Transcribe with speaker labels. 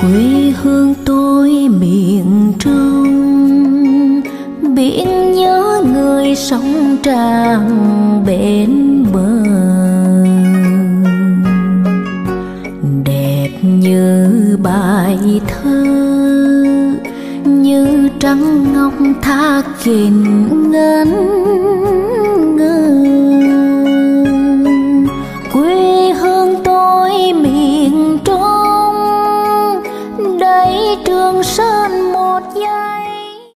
Speaker 1: quê hương tôi miền trung. Biển nhớ người sống tràn bên bờ. Đẹp như bài thơ, như trắng ngọc tha kình ngân. hương sơn một giây.